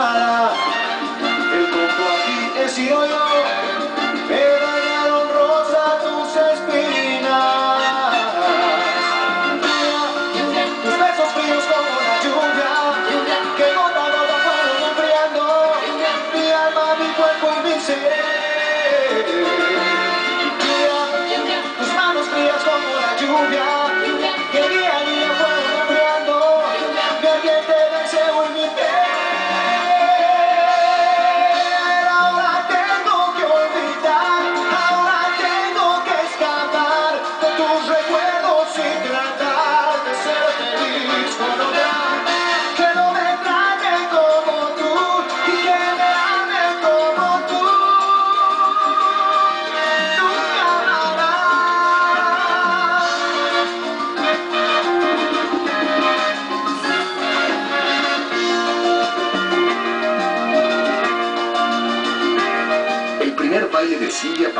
nada. Primer baile de Silvia